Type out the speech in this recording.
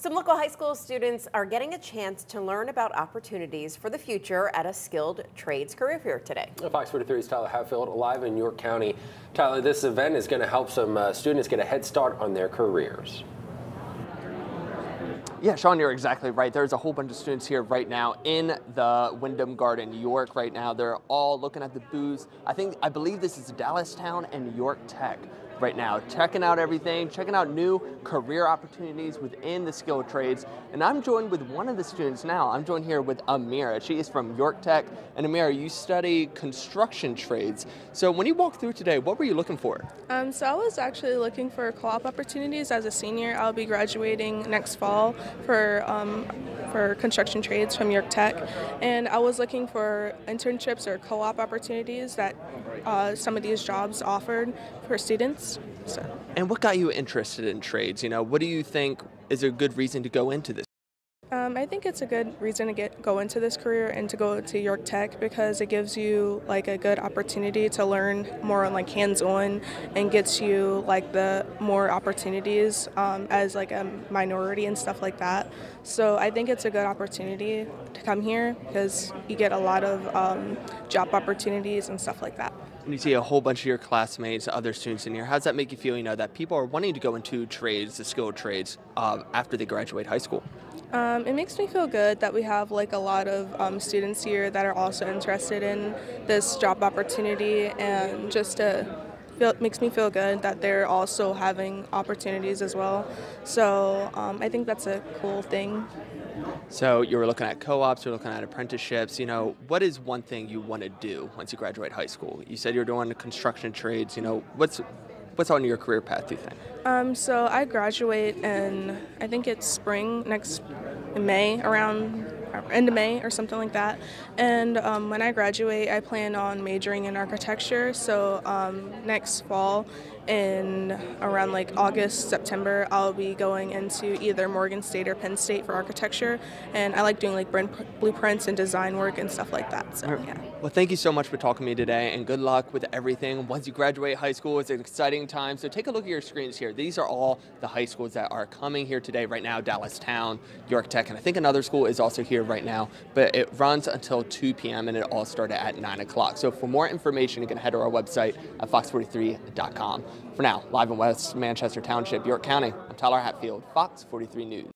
Some local high school students are getting a chance to learn about opportunities for the future at a skilled trades career fair today. Fox 43's Tyler Hatfield live in York County. Tyler, this event is going to help some uh, students get a head start on their careers. Yeah, Sean, you're exactly right. There's a whole bunch of students here right now in the Wyndham Garden, York right now. They're all looking at the booths. I think, I believe this is Dallastown and York Tech right now, checking out everything, checking out new career opportunities within the skilled trades. And I'm joined with one of the students now. I'm joined here with Amira. She is from York Tech. And Amira, you study construction trades. So when you walked through today, what were you looking for? Um, so I was actually looking for co-op opportunities as a senior. I'll be graduating next fall for um, for construction trades from York Tech, and I was looking for internships or co-op opportunities that uh, some of these jobs offered for students. So. And what got you interested in trades? You know, what do you think is a good reason to go into this? Um, I think it's a good reason to get go into this career and to go to York Tech because it gives you like a good opportunity to learn more on like hands-on and gets you like the more opportunities um, as like a minority and stuff like that. So I think it's a good opportunity to come here because you get a lot of um, job opportunities and stuff like that. And you see a whole bunch of your classmates, other students in here. How does that make you feel? You know that people are wanting to go into trades, the skilled trades, uh, after they graduate high school. Um, it makes me feel good that we have like a lot of um, students here that are also interested in this job opportunity, and just to feel makes me feel good that they're also having opportunities as well. So um, I think that's a cool thing. So you were looking at co-ops, you're looking at apprenticeships. You know, what is one thing you want to do once you graduate high school? You said you're doing construction trades. You know, what's what's on your career path? Do you think? Um, so I graduate in I think it's spring next May around end of May or something like that. And um, when I graduate, I plan on majoring in architecture. So um, next fall, in around like August, September, I'll be going into either Morgan State or Penn State for architecture. And I like doing like blueprints and design work and stuff like that. So yeah. Well, thank you so much for talking to me today, and good luck with everything. Once you graduate high school, it's an exciting time. So take a look at your screens here. These are all the high schools that are coming here today. Right now, Dallastown, York Tech, and I think another school is also here right now. But it runs until 2 p.m. and it all started at 9 o'clock. So for more information, you can head to our website at fox43.com. For now, live in West Manchester Township, York County, I'm Tyler Hatfield, Fox 43 News.